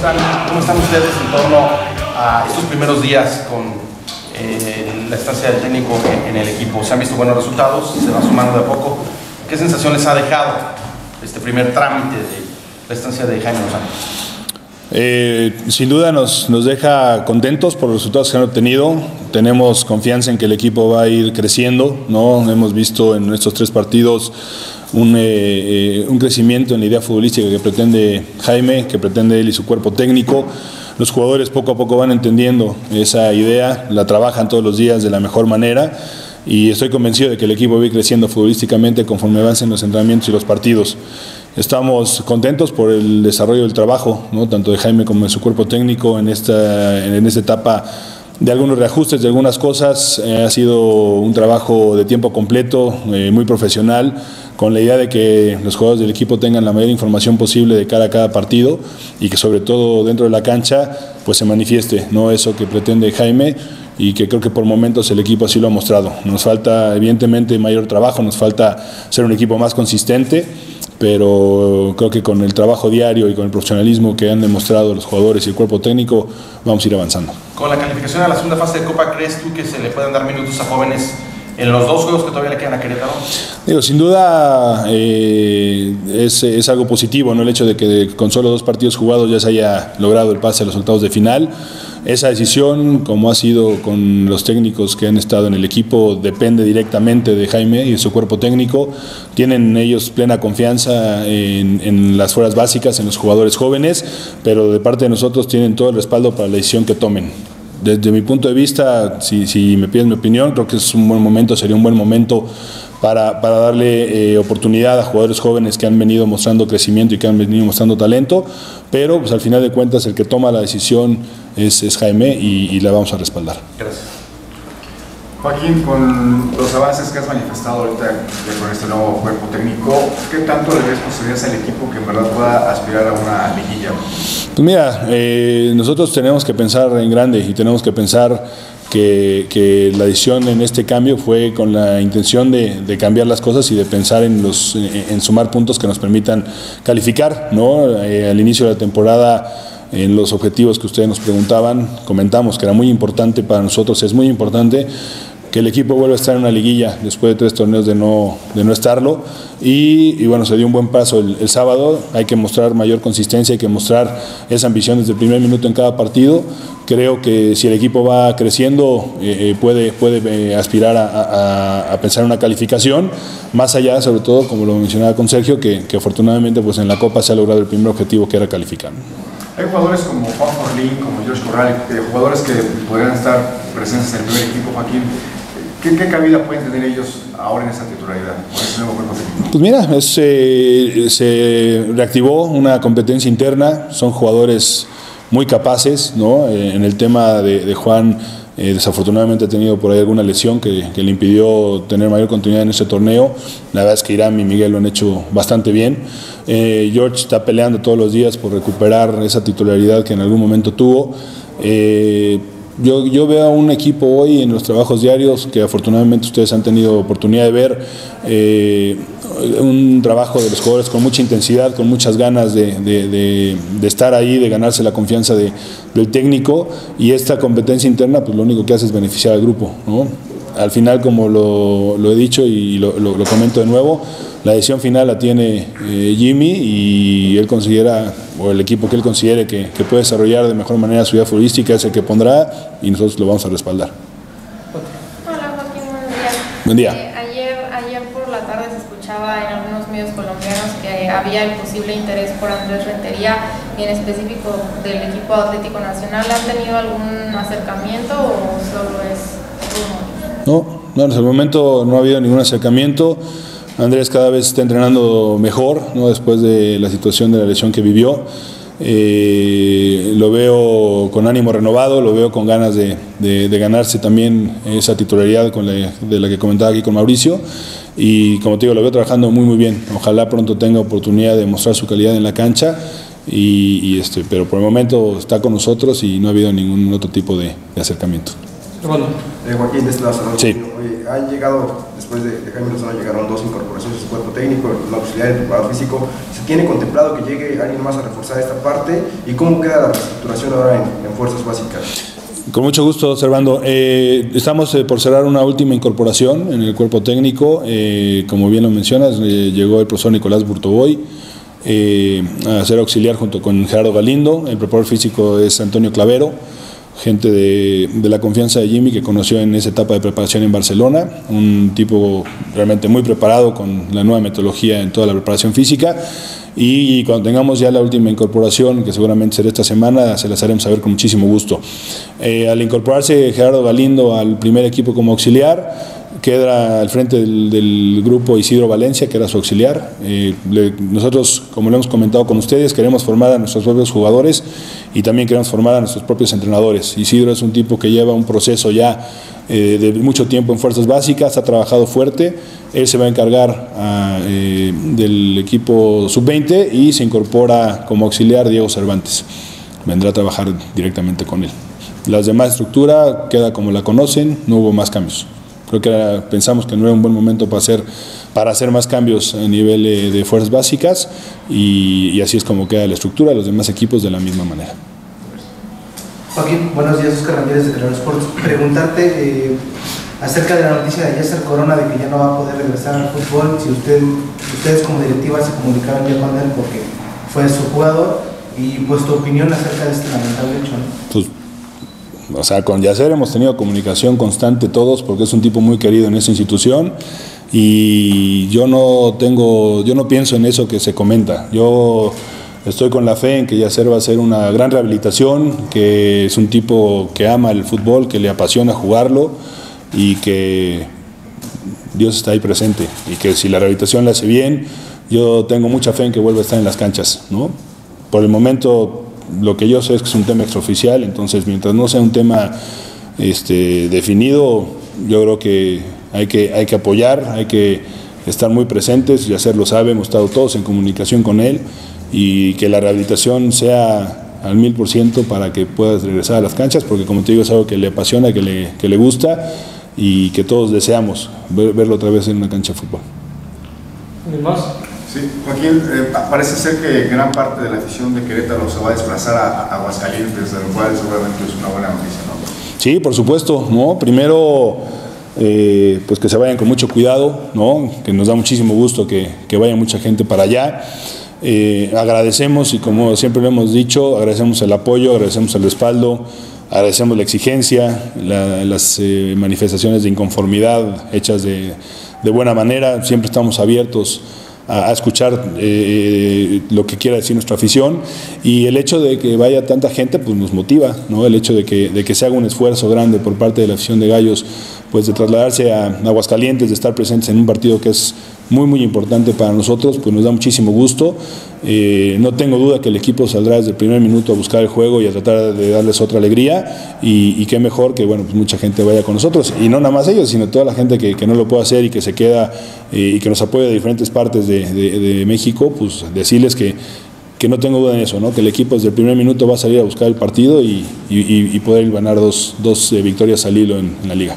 están, cómo están ustedes en torno a estos primeros días con eh, la estancia del técnico en, el equipo? ¿Se han visto buenos resultados? ¿Se va sumando de a poco? ¿Qué sensación les ha dejado este primer trámite de la estancia de Jaime Lozano? Eh, sin duda nos, nos, deja contentos por los resultados que han obtenido. Tenemos confianza en que el equipo va a ir creciendo. ¿no? Hemos visto en estos tres partidos un, eh, eh, un crecimiento en la idea futbolística que pretende Jaime, que pretende él y su cuerpo técnico. Los jugadores poco a poco van entendiendo esa idea, la trabajan todos los días de la mejor manera y estoy convencido de que el equipo va creciendo futbolísticamente conforme avancen los entrenamientos y los partidos. Estamos contentos por el desarrollo del trabajo, ¿no? tanto de Jaime como de su cuerpo técnico en esta, en esta etapa de algunos reajustes de algunas cosas. Eh, ha sido un trabajo de tiempo completo, muy profesional, con la idea de que los jugadores del equipo tengan la mayor información posible de cara a cada partido y que sobre todo dentro de la cancha pues se manifieste no eso que pretende Jaime y que creo que por momentos el equipo así lo ha mostrado. Nos falta evidentemente mayor trabajo, nos falta ser un equipo más consistente pero creo que con el trabajo diario y con el profesionalismo que han demostrado los jugadores y el cuerpo técnico, vamos a ir avanzando. Con la calificación a la segunda fase de Copa, ¿crees tú que se le pueden dar minutos a jóvenes en los dos juegos que todavía le quedan a Querétaro? Digo, sin duda eh, es, es, algo positivo, ¿no? El hecho de que con solo dos partidos jugados ya se haya logrado el pase a los resultados de final. Esa decisión, como ha sido con los técnicos que han estado en el equipo, depende directamente de Jaime y de su cuerpo técnico. Tienen ellos plena confianza en, las fuerzas básicas, en los jugadores jóvenes, pero de parte de nosotros tienen todo el respaldo para la decisión que tomen. Desde mi punto de vista, si, me piden mi opinión, creo que es un buen momento, sería un buen momento para, darle eh, oportunidad a jugadores jóvenes que han venido mostrando crecimiento y que han venido mostrando talento, pero pues al final de cuentas el que toma la decisión es, es Jaime y, y, la vamos a respaldar. Gracias. Joaquín, con los avances que has manifestado ahorita con este nuevo cuerpo técnico, ¿qué tanto le ves posibilidades al equipo que en verdad pueda aspirar a una liguilla? Pues mira, eh, nosotros tenemos que pensar en grande y tenemos que pensar que, la decisión en este cambio fue con la intención de, cambiar las cosas y de pensar en, los, en, sumar puntos que nos permitan calificar. ¿no? Eh, al inicio de la temporada, en los objetivos que ustedes nos preguntaban, comentamos que era muy importante para nosotros, es muy importante que el equipo vuelva a estar en una liguilla después de tres torneos de no, de no estarlo. Y, bueno, se dio un buen paso el, sábado. Hay que mostrar mayor consistencia, hay que mostrar esa ambición desde el primer minuto en cada partido. Creo que si el equipo va creciendo, eh, eh, puede, puede eh, aspirar a, pensar en una calificación. Más allá, sobre todo, como lo mencionaba con Sergio, que, afortunadamente pues en la Copa se ha logrado el primer objetivo que era calificar. Hay jugadores como Juan Forlín, como George Corral, jugadores que podrían estar presentes en el primer equipo, Joaquín. ¿Qué, ¿Qué, cabida pueden tener ellos ahora en esa titularidad? Pues mira, eh, se reactivó una competencia interna, son jugadores muy capaces, ¿no? Eh, en el tema de, Juan, eh, desafortunadamente ha tenido por ahí alguna lesión que, le impidió tener mayor continuidad en ese torneo. La verdad es que Irán y Miguel lo han hecho bastante bien. George está peleando todos los días por recuperar esa titularidad que en algún momento tuvo. Yo, yo, veo a un equipo hoy en los trabajos diarios que afortunadamente ustedes han tenido oportunidad de ver, eh, un trabajo de los jugadores con mucha intensidad, con muchas ganas de, de, de, estar ahí, de ganarse la confianza del técnico y esta competencia interna pues lo único que hace es beneficiar al grupo. ¿no? Al final, como lo, lo he dicho y lo, lo, lo comento de nuevo, la decisión final la tiene eh, Jimmy y él considera, o el equipo que él considere que, que, puede desarrollar de mejor manera su vida futbolística es el que pondrá y nosotros lo vamos a respaldar. Hola Joaquín, buen día. Eh, ayer, ayer por la tarde se escuchaba en algunos medios colombianos que había el posible interés por Andrés Rentería y en específico del equipo Atlético Nacional. ¿Han tenido algún acercamiento o solo es No, no, en el momento no ha habido ningún acercamiento. Andrés cada vez está entrenando mejor, ¿no? después de la situación de la lesión que vivió. Eh, lo veo con ánimo renovado, lo veo con ganas de, ganarse también esa titularidad de la que comentaba aquí con Mauricio. Y como te digo, lo veo trabajando muy muy bien. Ojalá pronto tenga oportunidad de mostrar su calidad en la cancha. Y, este, pero por el momento está con nosotros y no ha habido ningún otro tipo de acercamiento. Bueno, eh, Joaquín, de este lado, sí. Oye, han llegado, después de, de Jaime Lozano, llegaron dos incorporaciones de su cuerpo técnico, el auxiliar y el preparador físico. ¿Se tiene contemplado que llegue alguien más a reforzar esta parte? ¿Y cómo queda la reestructuración ahora en, en fuerzas básicas? Con mucho gusto, Servando. Eh, estamos eh, por cerrar una última incorporación en el cuerpo técnico. Eh, como bien lo mencionas, eh, llegó el profesor Nicolás Burtoboy eh, a ser auxiliar junto con Gerardo Galindo. El preparador físico es Antonio Clavero, gente de, la confianza de Jimmy que conoció en esa etapa de preparación en Barcelona. Un tipo realmente muy preparado con la nueva metodología en toda la preparación física. Y cuando tengamos ya la última incorporación, que seguramente será esta semana, se las haremos saber con muchísimo gusto. Eh, al incorporarse Gerardo Galindo al primer equipo como auxiliar, queda al frente del, grupo Isidro Valencia, que era su auxiliar. Eh, nosotros, como lo hemos comentado con ustedes, queremos formar a nuestros propios jugadores y también queremos formar a nuestros propios entrenadores. Isidro es un tipo que lleva un proceso ya eh, de mucho tiempo en fuerzas básicas, ha trabajado fuerte. Él se va a encargar a, eh, del equipo sub-20 y se incorpora como auxiliar Diego Cervantes. Vendrá a trabajar directamente con él. Las demás estructura queda como la conocen, no hubo más cambios. Creo que era, pensamos que no era un buen momento para hacer, para hacer más cambios a nivel eh, de fuerzas básicas y, y, así es como queda la estructura, los demás equipos de la misma manera. Joaquín, buenos días, Oscar Ramírez de Canal Sports. Preguntarte eh, acerca de la noticia de Yasser Corona de que ya no va a poder regresar al fútbol, si usted, ustedes como directiva se comunicaron ya con él porque fue su jugador y pues tu opinión acerca de este lamentable hecho. ¿no? Pues, o sea, con Yacer hemos tenido comunicación constante todos porque es un tipo muy querido en esa institución y yo no tengo, yo no pienso en eso que se comenta. Yo estoy con la fe en que Yacer va a ser una gran rehabilitación, que es un tipo que ama el fútbol, que le apasiona jugarlo y que Dios está ahí presente y que si la rehabilitación la hace bien, yo tengo mucha fe en que vuelva a estar en las canchas, ¿no? Por el momento lo que yo sé es que es un tema extraoficial, entonces mientras no sea un tema este, definido, yo creo que hay, que hay que apoyar, hay que estar muy presentes, y hacerlo sabe, hemos estado todos en comunicación con él y que la rehabilitación sea al mil por ciento para que puedas regresar a las canchas, porque como te digo es algo que le apasiona, que le, que le gusta y que todos deseamos ver, verlo otra vez en una cancha de fútbol. más? Sí, Joaquín, eh, parece ser que gran parte de la afición de Querétaro se va a desplazar a, a Aguascalientes, lo cual seguramente es una buena noticia, ¿no? Sí, por supuesto, ¿no? Primero, eh, pues que se vayan con mucho cuidado, ¿no? Que nos da muchísimo gusto que, vaya mucha gente para allá. Eh, agradecemos y como siempre lo hemos dicho, agradecemos el apoyo, agradecemos el respaldo, agradecemos la exigencia, la, las eh, manifestaciones de inconformidad hechas de, de buena manera, siempre estamos abiertos a, escuchar eh, lo que quiera decir nuestra afición y el hecho de que vaya tanta gente pues nos motiva, ¿no? el hecho de que, de que se haga un esfuerzo grande por parte de la afición de Gallos pues de trasladarse a Aguascalientes, de estar presentes en un partido que es muy muy importante para nosotros, pues nos da muchísimo gusto. Eh, no tengo duda que el equipo saldrá desde el primer minuto a buscar el juego y a tratar de darles otra alegría y, qué mejor que bueno pues mucha gente vaya con nosotros y no nada más ellos, sino toda la gente que, no lo puede hacer y que se queda eh, y que nos apoya de diferentes partes de, México, pues decirles que que no tengo duda en eso, ¿no? que el equipo desde el primer minuto va a salir a buscar el partido y, y, poder ganar dos, dos eh, victorias al hilo en la liga.